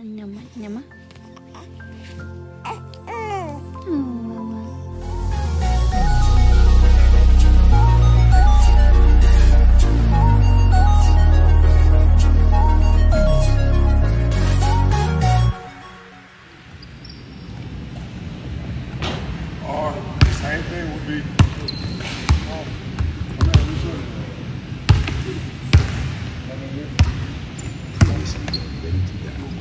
你妈，你妈。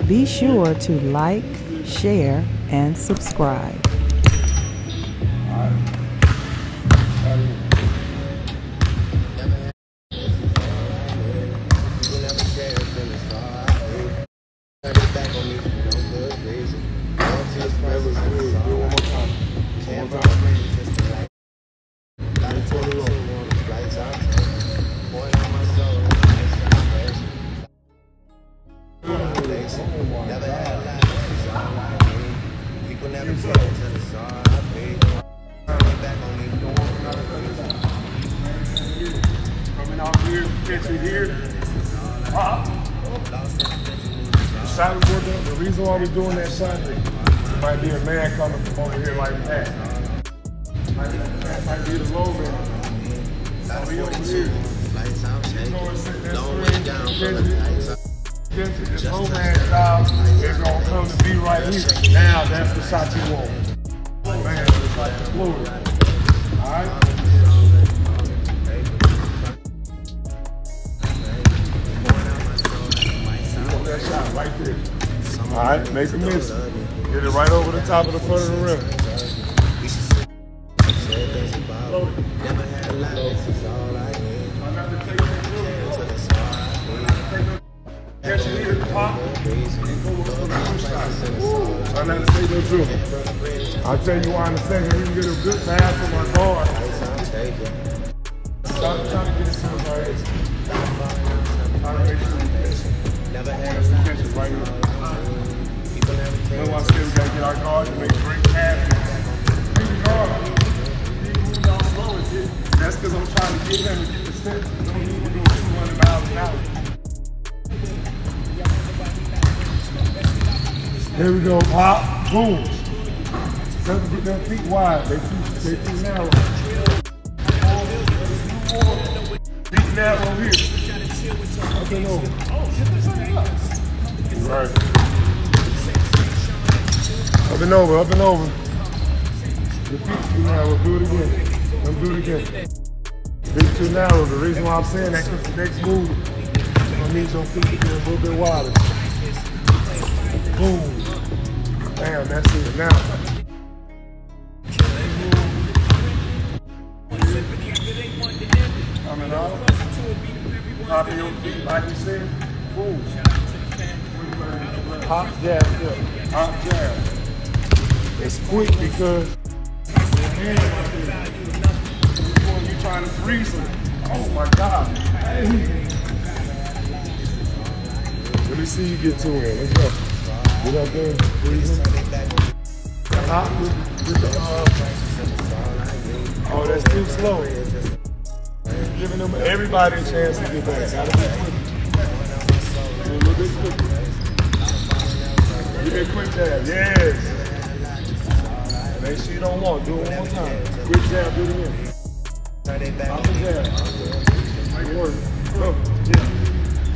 Be sure to like, share, and subscribe. The shot was working. The reason why we're doing that there might be a man coming from over here like that. Might be, that might be the low man. So we over here. You know what's sitting there screen, catch it. This low man style is gonna come to be right here. Now that's the you want. Man, it's like the fluid. All All right, make a miss. Get it right over the top of the front of the rim. Catch it here, the take. I'll tell you why a second. We can get a good pass from our guard. Stop trying to get it to the right. Trying to make sure we catch it. Want us to catch it right here. That's I say we gotta get our guard to make great passes. Big guard. He moving slow and shit. That's because I'm trying to get him to get the step. Don't need to go 200 miles an hour. There we go, pop, boom. Doesn't get their feet wide. They too, they too narrow. Feet narrow here. Up and over. Right. Up and over, up and over. The feet too narrow. Do it again. Let do it again. Feet too narrow. The reason why I'm saying that because the next move, I need your feet to be a little bit wider. Boom. Bam, that's it. Now. Coming. Top of your feet, like you said. Boom. Hop jab, yeah. Hop jab. It's quick because. Before you trying to freeze them. Oh my God. Let me see you get to it. Let's go. Get up there. Freeze him. Hop with, uh, Oh, that's too slow. Giving them everybody a chance to get back. Gotta be quick. Jab. Yes. Make sure you don't walk. Do it one more time. Quick jab. Do it again. Pop the. Good work. Yeah.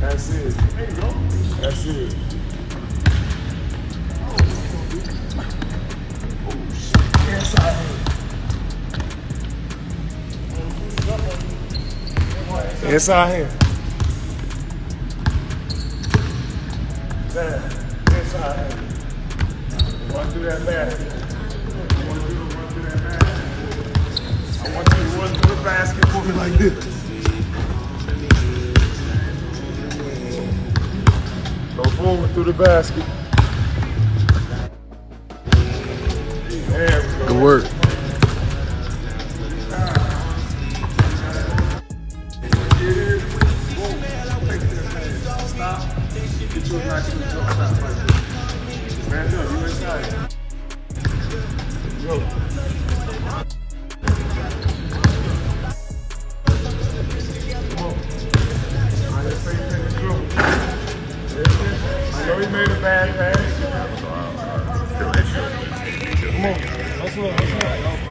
That's it. There you go. That's it. Hand. Inside here. Inside. Run through that basket. Run through that basket. I want you to run through the basket for me like this. Go forward through the basket. There we go. Good work. So he made a bad pass. Come on. Let's look. Let's look.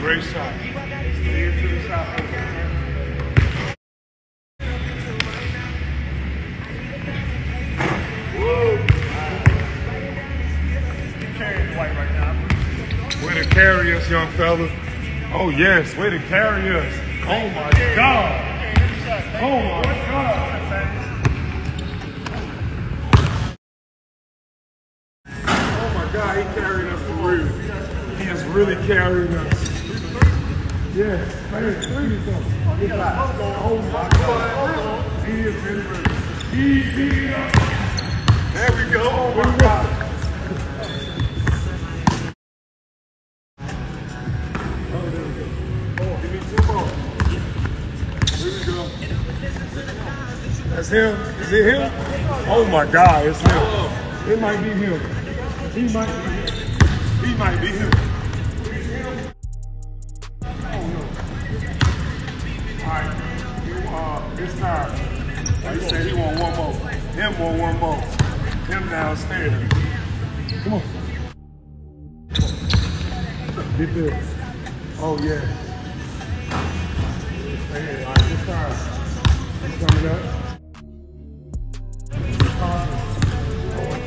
Great shot. Lead to carry us, young fella. Oh yes, way to carry us. Oh my God. Oh my God. Oh my God, he carried us for real. He is really carrying us. Yeah, man, please don't. Oh my God. He is really, really. There we go. Oh. That's him. Is it him? Oh my God, it's him. It might be him. He might be him. He might be him. Oh you, uh, this time. He said, he want one more. Him want one more. Him downstairs. Come on. Get this. Oh yeah. Here, all right, this time. He's coming up.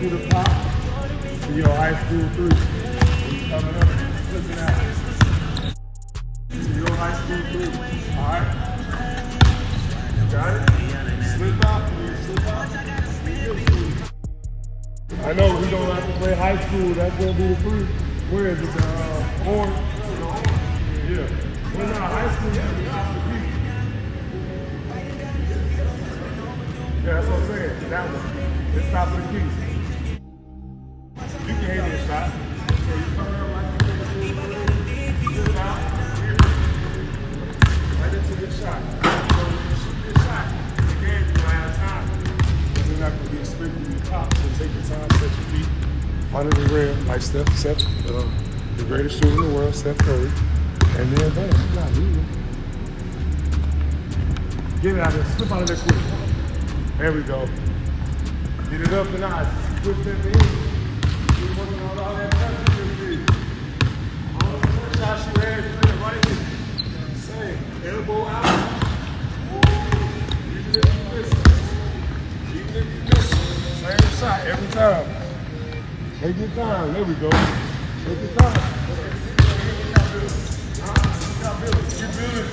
You to pop to your high school. Coming up. Looking out. To your high school. All right. Got it? Slip out. Slip out? I know we don't have to play high school. That's gonna be the three. Where is it? The uh. Yeah. Well, no, high school. To. Yeah, that's what I'm saying. That one. It's top of the key. Steph, Steph, uh, step. The greatest shooter in the world, Steph Curry. And then, bam, you got it. Get it out of there. Slip out of there quick. There we go. Get it up and out. Push that in. Keep working on all that pressure you did. All the first you had, right here. Same. Elbow out. Even if you miss it. Even if you miss it. Same shot every time. Take your time. There we go. Take your time. You building,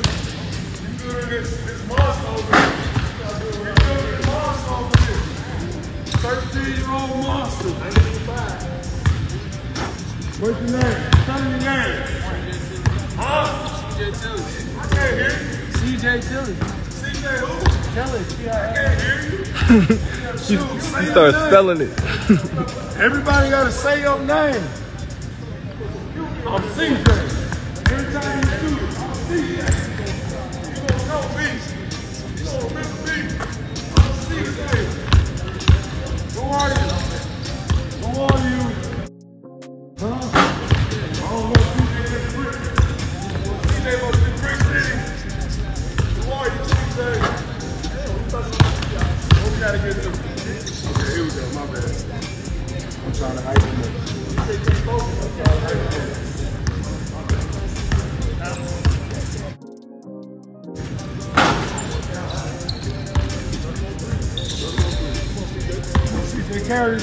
you building this, this monster over here. Building this monster over here. 13 year old monster. What's your name? Tell me your name. CJ Tillis. I can't. CJ Tillis. CJ who? Tillis. I can't hear you. Shoot, say He your starts spelling it. Everybody gotta say your name. I'm CJ. Every time you CJ. You don't know me. You don't remember me. I'm CJ. Who are you? Who are you?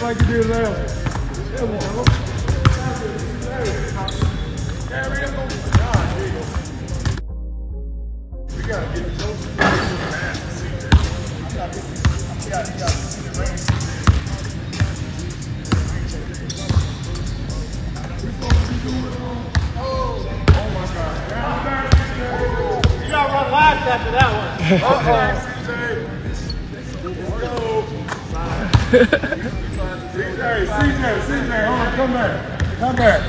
Like you did last one. There we go. Carry it over. God, there you go. We gotta get closer to the pass, CJ. We gotta get- we gotta- we gotta see the range. You gotta run laps after that one. CJ, CJ, CJ, hold on, come back. Come back.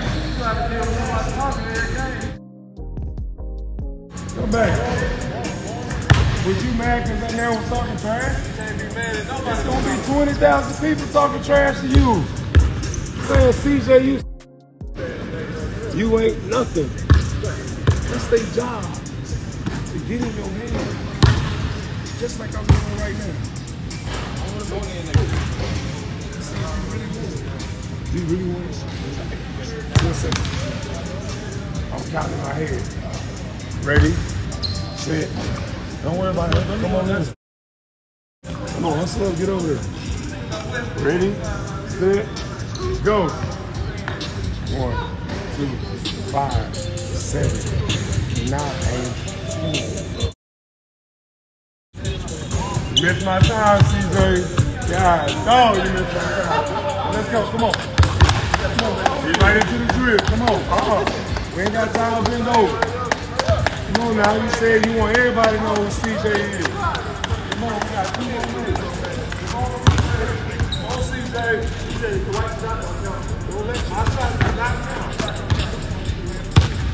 Come back. Was you mad because that man was talking trash? It's gonna be 20,000 people talking trash to you. Saying CJ, you you ain't nothing. That's their job. to get in your hand, just like I'm doing right now. I want to go in there. Do you really want? One second. I'm counting my head. Ready, set. Don't worry about it. Come on, let's. Come on, let's slow. Get over there. Ready, set, go. One, two, five, seven, nine, ten. Missed my time, CJ. God, dog, you missed time. Let's go, come on. Come on, right into the grip. Come on, uh-uh. We ain't got time to bend over. Come on now, you said you want everybody to know who CJ is. Come on, we got two more minutes. On, on, CJ. CJ, the white shot. Don't let my shot do not count.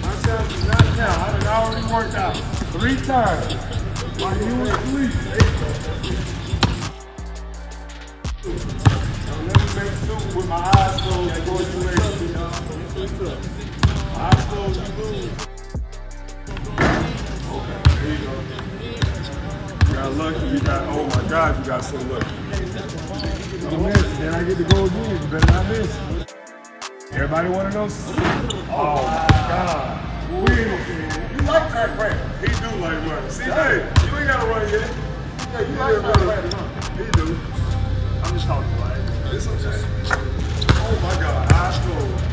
My shot do not count. I done already worked out three times. While you were asleep. With my eyes closed before you make Eyes closed, you lose. Okay, there you go. You got lucky, you got, oh my God, you got so lucky. Don't miss, then I get to go again, you better not miss. Everybody want to know? Oh my God. It. You like that crap. He do like running. See, hey, you ain't gotta run yet. Yeah, you like that crap, huh? He do. I'm just talking about. Oh my God, closed.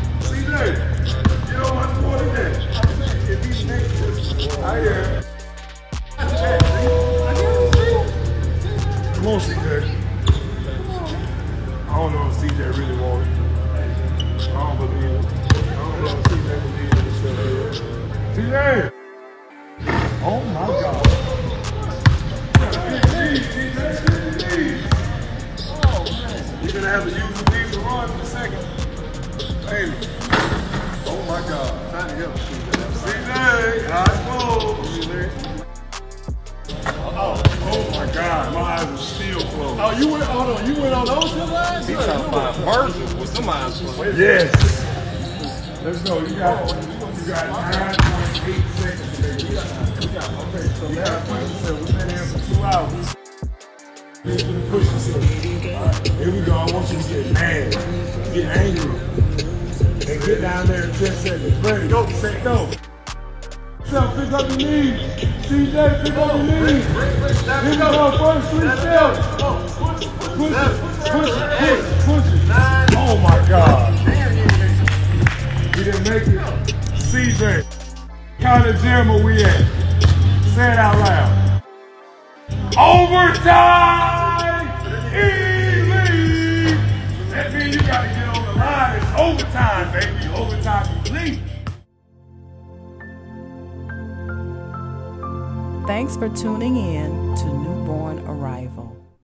You're gonna have to use the to run in a second. Hey. Oh my God. Trying to help CJ, eyes closed. Oh, oh my God, my eyes are still closed. Oh, you went, hold on, you went on those two lines? He talking about versions with some eyes closed. Yes. Let's go. You got you got nine point eight seconds. baby. We got, we got, okay, so we got we've been here for two hours. We're push yourself. Here we go. I want you to get mad, get angry, and get down there in 10 seconds. Ready, go, set, go. Self, pick up your knees. CJ, pick up your knees. Here we go, first three steps. Push it, push it, push, push it. Oh my God. We didn't make it. CJ, kind of gym are we at? Say it out loud. Overtime! Elite! That means you gotta get on the line. It's overtime, baby. Overtime elite. Thanks for tuning in to Newborn